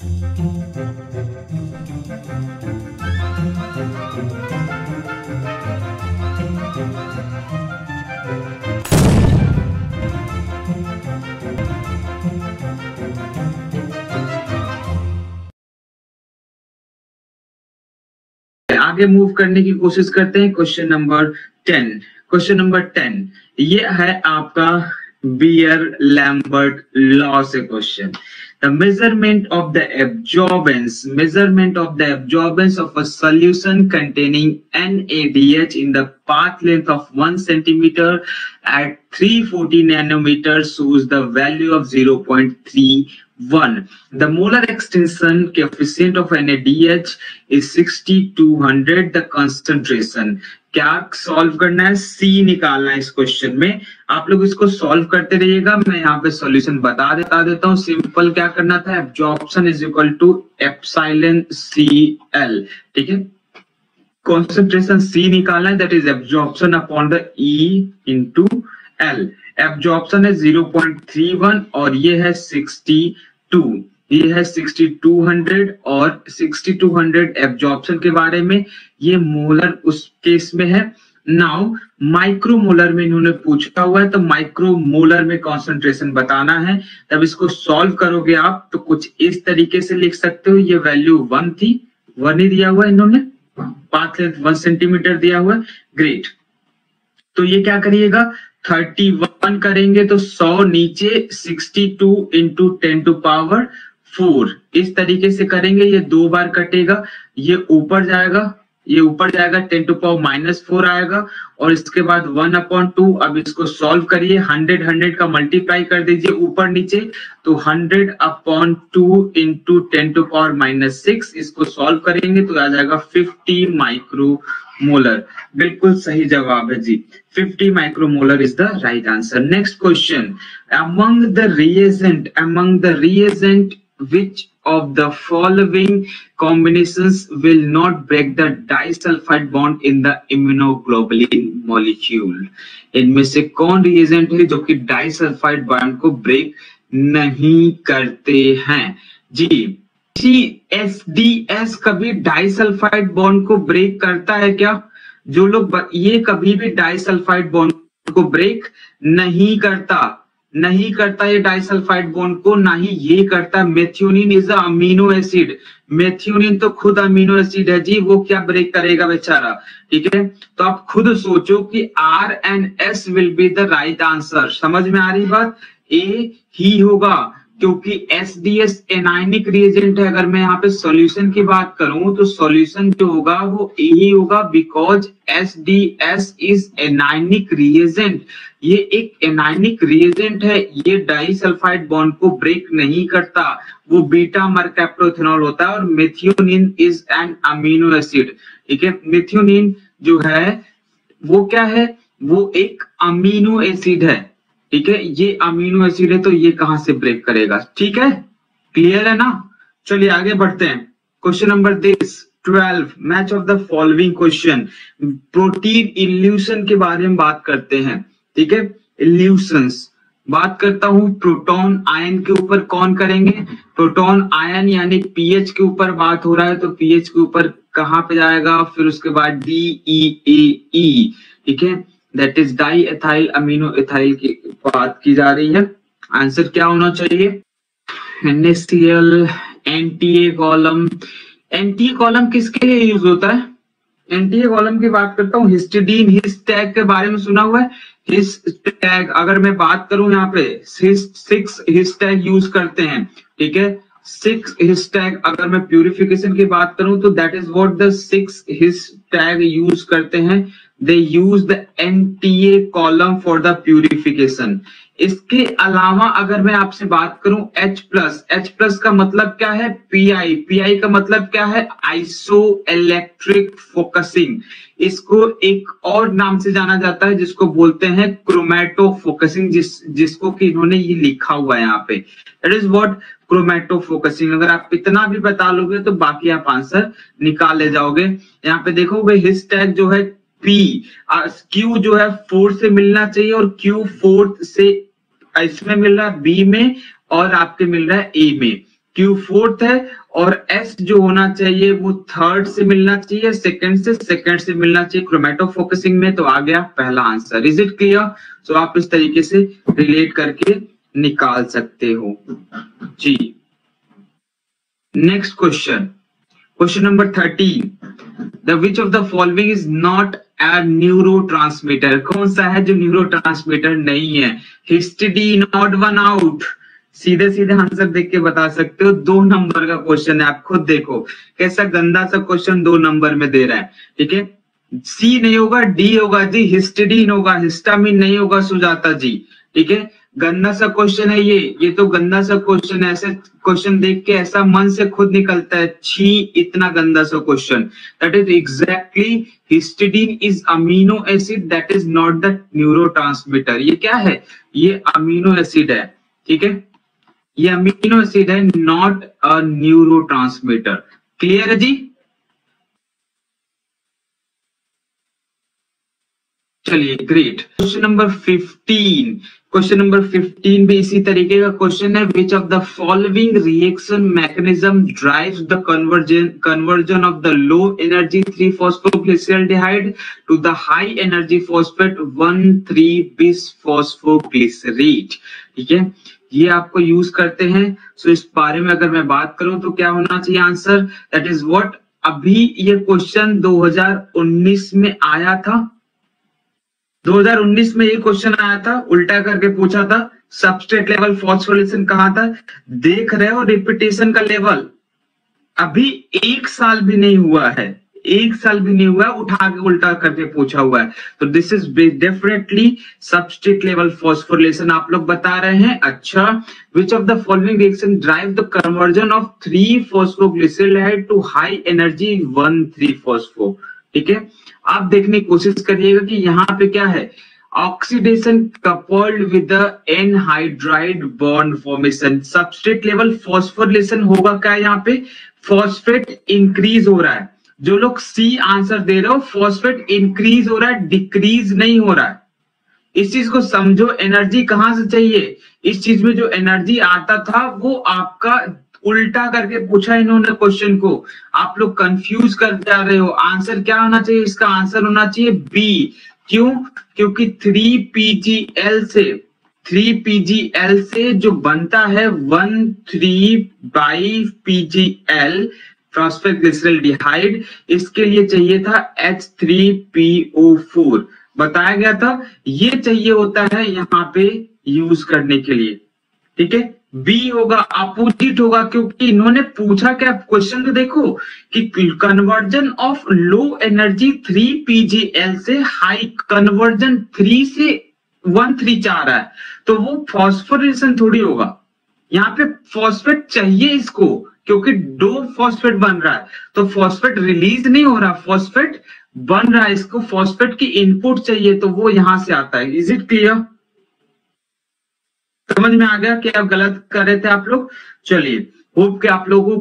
आगे मूव करने की कोशिश करते हैं। Question number ten question number ten ये है आपका बियर लैम्बर्ट लॉ से question the measurement of the absorbance measurement of the absorbance of a solution containing NaDH in the path length of 1 centimeter at 340 nanometers shows the value of 0.31 the molar extension coefficient of NaDH is 6200 the concentration. क्या solve करना है? सी निकालना है इस question में। आप लोग इसको सॉल्व करते रहिएगा। मैं यहाँ पे सॉल्यूशन बता देता देता हूँ। सिंपल क्या करना था? Absorption is equal to epsilon C L ठीक है? कॉन्सेंट्रेशन सी निकालना है। That is absorption upon the E into L absorption है 0.31 और ये है 62 ये है 6200 और 6200 एब्जॉर्प्शन के बारे में ये मोलर उस केस में है। नाउ माइक्रोमोलर में इन्होंने पूछा हुआ है तो माइक्रोमोलर में कंसंट्रेशन बताना है। तब इसको सॉल्व करोगे आप तो कुछ इस तरीके से लिख सकते हो। ये वैल्यू वन थी वन ही दिया हुआ है इन्होंने। लेंथ वन सेंटीमीटर दिया हुआ है। ग्रेट तो ये क्या करिएगा थर्टी वन करेंगे तो सौ नीचे sixty two into ten to power four इस तरीके से करेंगे, ये दो बार कटेगा, ये ऊपर जाएगा ये ऊपर जाएगा ten to power minus four आएगा, और इसके बाद वन अपॉन टू अब इसको सॉल्व करिए हंड्रेड हंड्रेड का मल्टीप्लाई कर दीजिए ऊपर नीचे तो hundred upon two into ten to power minus six इसको सॉल्व करेंगे तो आ जाएगा फिफ्टी माइक्रो मोलर बिल्कुल सही जवाब है जी। 50 micromolar is the right answer next question. Among the reagent, among the reagent which of the following combinations will not break the disulfide bond in the immunoglobulin molecule. इनमें से कौन reagent है जो कि डाइसल्फाइड बॉन्ड को break नहीं करते हैं? जी जी एस डी एस कभी डाइसल्फाइड बॉन्ड को ब्रेक करता है क्या? जो लोग ये कभी भी डाइसल्फाइड बॉन्ड को ब्रेक नहीं करता। नहीं करता ये डाइसल्फाइड बॉन्ड को, ना ही ये करता। है methionine is amino acid methionine तो खुद अमीनो एसिड है जी, वो क्या ब्रेक करेगा बेचारा? ठीक है? तो आप खुद सोचो कि R and S will be the right answer समझ में आ रही बात? ए ही होगा। क्योंकि S D S anionic reagent है। अगर मैं यहाँ पे सॉल्यूशन की बात करूँ तो सॉल्यूशन जो होगा, वो यही होगा because S D S is anionic reagent ये एक एनाइनिक रिएजेंट है। ये डाइसल्फाइड बॉन्ड को ब्रेक नहीं करता। वो बीटा मरकैप्टोथेनॉल होता है और methionine is an amino acid ठीक है? मेथियोनिन जो है, वो क्या है? वो एक अमीनो एसिड है। ठीक है? ये अमीनो एसिड है तो ये कहाँ से ब्रेक करेगा? ठीक है? क्लियर है ना? चलिए, आगे बढ़ते हैं। Question number this twelve match of the following question protein elution के बारे में बात करते हैं। ठीक है? इल्यूशंस बात करता हूँ प्रोटॉन आयन के ऊपर कौन करेंगे? प्रोटॉन आयन यानी पीएच के ऊपर बात हो रहा है तो पीएच के ऊपर कहाँ पे जाएगा? फिर उसके बाद डी ई ए ई ठीक है? That is die ethyl amino ethyl की बात की जा रही है। आंसर क्या होना चाहिए? NaCl NTA column NTA column किसके लिए यूज़ होता है? एनटीए कॉलम की बात करता हूँ। हिस्टिडीन हिस टैग के बारे में सुना हुआ है। हिस टैग अगर मैं बात करूँ यहाँ पे सिक्स हिस टैग यूज़ करते हैं। ठीक है? सिक्स हिस टैग अगर मैं प्यूरिफिकेशन की बात करूँ तो that is what the six his tag use करते हैं। They use the NTA column for the purification इसके अलावा अगर मैं आपसे बात करूँ H प्लस H प्लस का मतलब क्या है? पीआई पीआई का मतलब क्या है? आइसो इलेक्ट्रिक फोकसिंग इसको एक और नाम से जाना जाता है, जिसको बोलते हैं क्रोमेटो फोकसिंग जिस, जिसको कि इन्होंने ये लिखा हुआ है यहाँ पे। That is what chromatofocusing अगर आप इतना भी बता लोगे तो बाकी आप आंसर निकाल ले जाओगे। यहाँ पे देखोगे हिस टैग जो है पी क्यू जो है फोर से मिलना चाहिए और क्यू फोर्थ से इसमें मिल रहा है बी में और आपके मिल रहा है ए में। क्यू फोर्थ है और एस जो होना चाहिए वो थर्ड से मिलना चाहिए सेकंड से सेकंड से मिलना चाहिए। क्रोमेटो फोकसिंग में तो आ गया पहला answer is it clear so आप इस तरीके से रिलेट करके निकाल सकते हो। जी। Next question number thirteen the which of the following is not a neurotransmitter कौन सा है जो न्यूरो ट्रांसमीटर नहीं है? हिस्टिडीन नॉट वन आउट सीधे सीधे आंसर देख के बता सकते हो। दो नंबर का क्वेश्चन है। आप खुद देखो। कैसा गंदा सा क्वेश्चन दो नंबर में दे रहा है। ठीक है? सी नहीं होगा डी होगा जी हिस्टिडीन होगा हिस्टामिन नहीं होगा सुजाता जी, ठीक है? गंदा सा क्वेश्चन है ये ये तो गंदा सा क्वेश्चन है, ऐसे क्वेश्चन देख के ऐसा मन से खुद निकलता है, छी, इतना गंदा सा question that is exactly histidine is amino acid that is not the neuro ये क्या है? ये अमीनो एसिड है, ठीक है? ये अमीनो एसिड है नॉट अ न्यूरो क्लियर है जी? चलिए great question number 15 question number 15 भी इसी तरीके का क्वेश्चन है which of the following reaction mechanism drives the conversion conversion of the low energy three phosphoglyceraldehyde to the high energy phosphate one three bis phosphoglycerate ठीक है? ये आपको use करते हैं। सो so, इस बारे में अगर मैं बात करूँ तो क्या होना चाहिए आंसर दैट इज़ व्हाट अभी ये क्वेश्चन 2019 में आया था। 2019 में ये क्वेश्चन आया था, उल्टा करके पूछा था सबस्ट्रेट लेवल फॉस्फोरेशन कहा था? देख रहे हो रिपीटेशन का लेवल अभी एक साल भी नहीं हुआ है, एक साल भी नहीं हुआ, उठा के उल्टा करके पूछा हुआ है। तो this is definitely substrate level phosphorylation आप लोग बता रहे हैं। अच्छा which of the following reaction drive the conversion of three phosphoglyceride to high energy one three phospho ठीक है? आप देखने की कोशिश करिएगा कि यहाँ पे क्या है? Oxidation coupled with an hydride bond formation substrate level phosphorylation होगा क्या यहाँ पे? फॉस्फेट इंक्रीज हो रहा है। जो लोग सी आंसर दे रहे हो फॉस्फेट इंक्रीज हो रहा है डिक्रीज नहीं हो रहा है। इस चीज़ को समझो एनर्जी कहाँ से चाहिए? इस चीज़ में जो एनर्जी आता था, वो आपका उल्टा करके पूछा इन्होंने क्वेश्चन को। आप लोग कंफ्यूज कर जा रहे हो। आंसर क्या होना चाहिए? इसका आंसर होना चाहिए बी क्यों? क्योंकि थ्री पीजीएल से थ्री पीजीएल से जो बनता है one three bi PGL dehyde इसके लिए चाहिए था H3PO4 बताया गया था, ये चाहिए होता है यहाँ पे यूज़ करने के लिए। ठीक है? बी होगा, अपोजिट होगा, क्योंकि इन्होंने पूछा क्या, क्वेश्चन तो देखो कि conversion of low energy three PGL से हाई कन्वर्जन थ्री से वन थ्री चार है तो वो फॉस्फोरेशन थोड़ी होगा। यहाँ पे फॉस्फेट चाहिए इसको, क्योंकि दो फॉस्फेट बन रहा है तो फॉस्फेट रिलीज़ नहीं हो रहा फॉस्फेट बन रहा है, इसको फॉस्फेट की इनपुट चाहिए तो वो यहाँ से आता है। इज़ इट क्लियर समझ में आ गया कि आप गलत कर रहे थे आप लोग? चलिए, होप के आप लोगों